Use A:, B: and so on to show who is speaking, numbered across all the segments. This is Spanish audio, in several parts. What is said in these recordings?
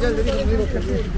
A: Miguel, vení conmigo,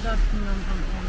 A: Ansatz und dann kommt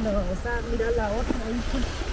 A: que o sea, mira la otra.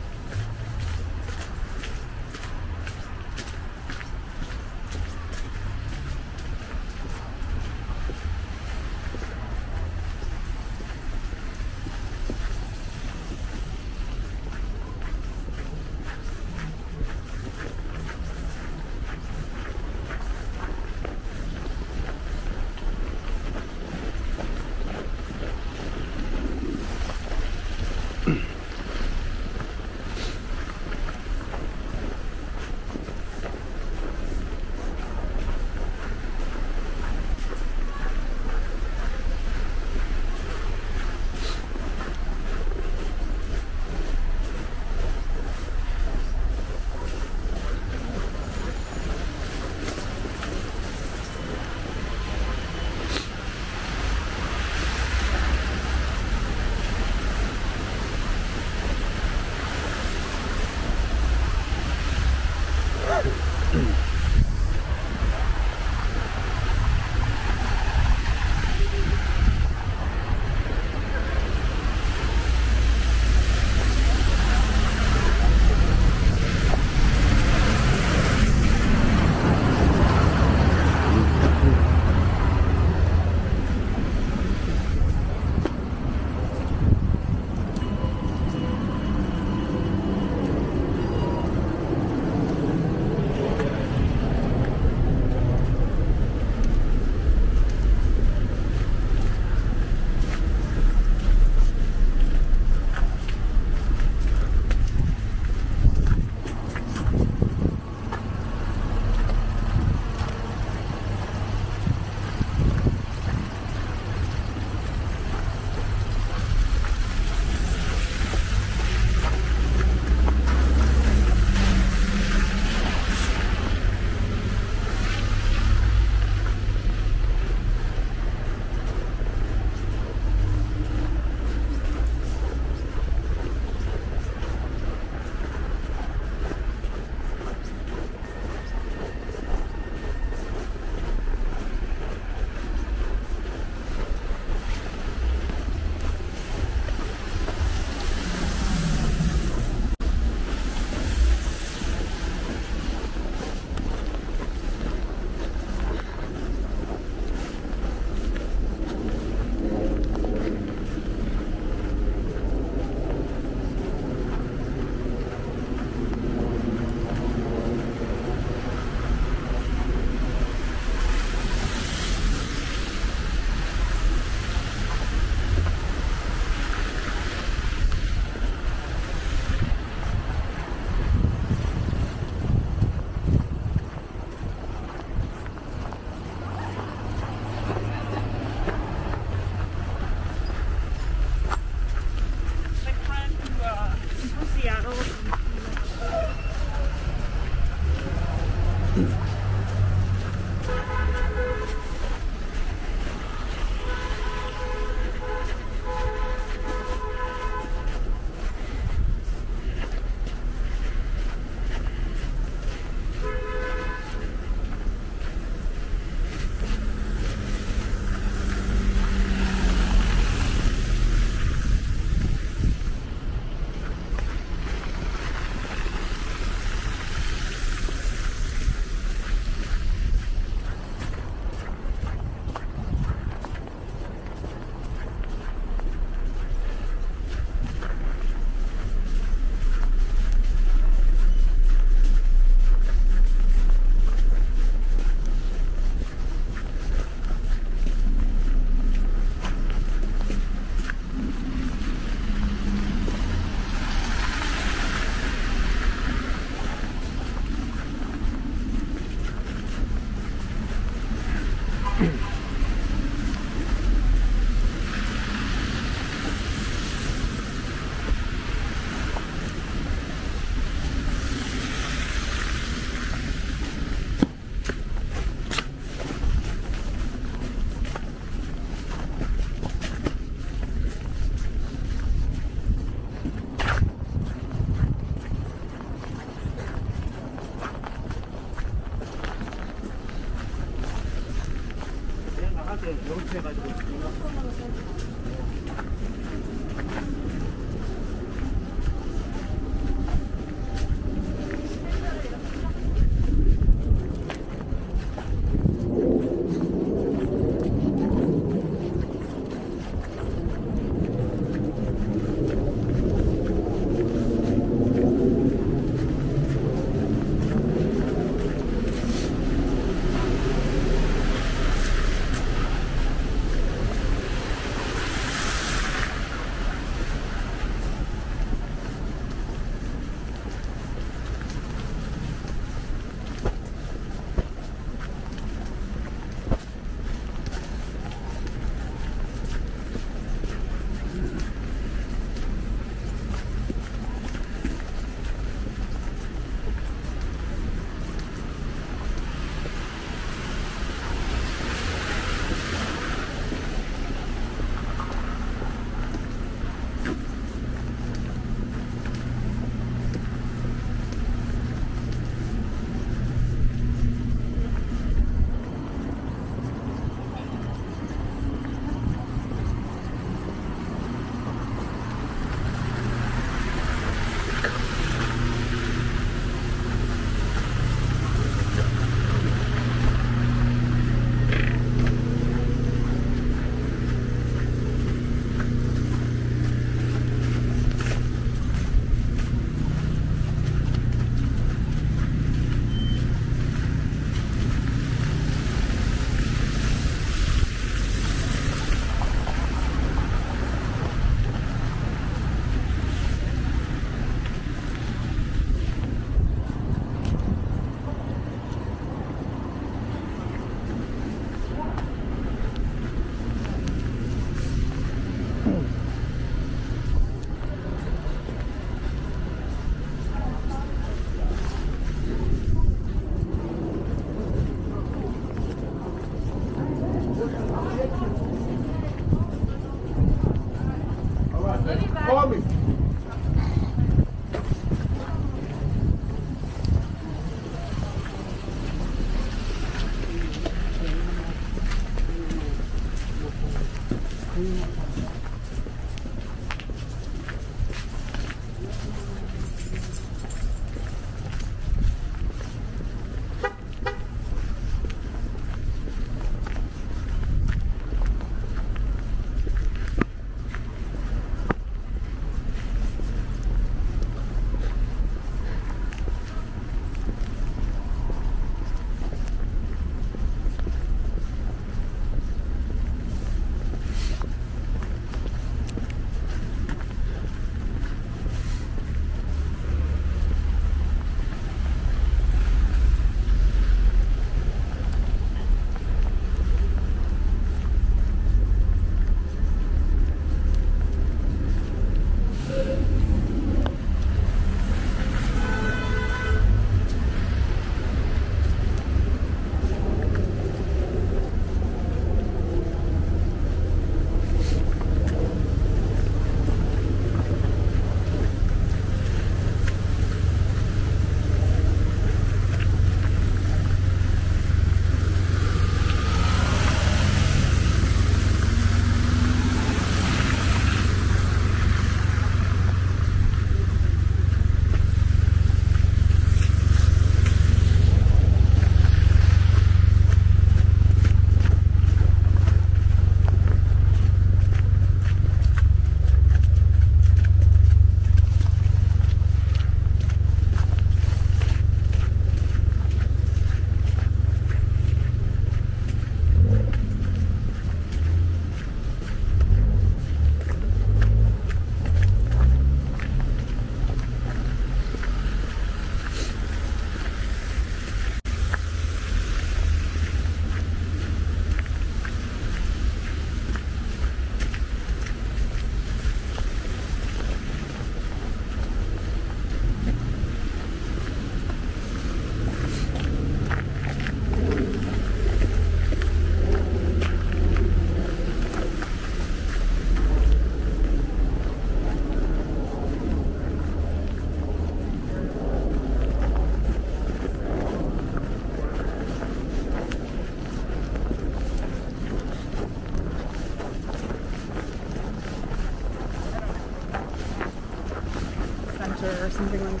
A: something like